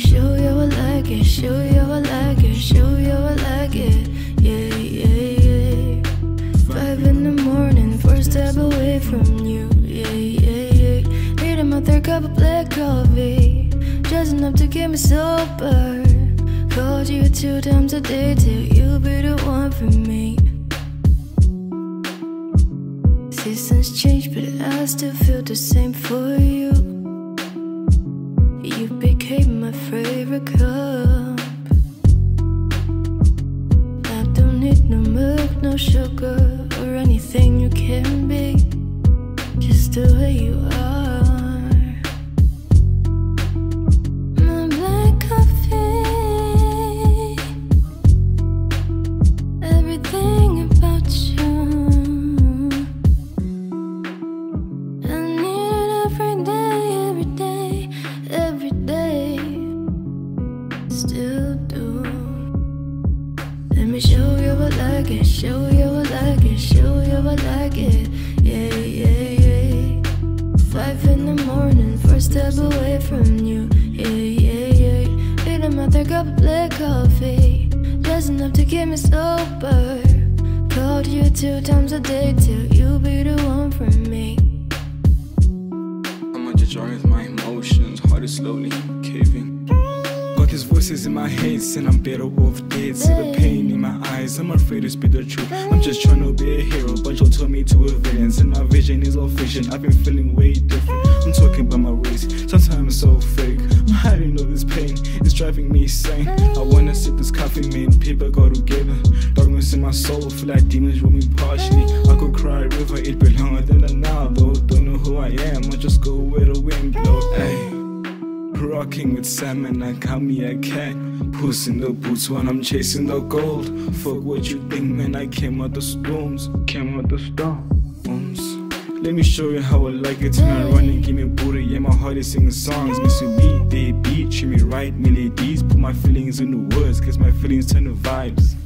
show you I like it. Show you I like it, show you I like it, yeah, yeah, yeah. Five in the morning, first step away from you. Yeah, yeah, yeah. Need my third cup of black coffee. Just enough to get me sober. Called you two times a day till you be the one for me. Seasons change, but I still feel the same for. You cup. I don't need no milk, no sugar, or anything you can be. Just the way you are. You I like it, show you I like it, show you I like it. Yeah, yeah, yeah. Five in the morning, first step away from you. Yeah, yeah, yeah. Need another cup of black coffee, just enough to get me sober. Called you two times a day till you be the one for me. I'm under jarring with my emotions, heart is slowly caving. These voices in my head saying I'm better off dead. See the pain in my eyes, I'm afraid to speak the truth. I'm just trying to be a hero, but you told me to a villain. And my vision is all fiction, I've been feeling way different. I'm talking about my race, sometimes so fake. I'm hiding all this pain, it's driving me insane. I wanna sip this coffee, man, people go together. Darkness in my soul, feel like demons me partially. I could cry river, it be Rocking with salmon, I got me a cat. Puss in the boots when I'm chasing the gold. Fuck what you think, man. I came out the storms, came out the storms. Let me show you how I like it. Turn around and give me booty. Yeah, my heart is singing songs. Miss you beat, they beat, treat me right, melodies. Put my feelings in the words, cause my feelings turn to vibes.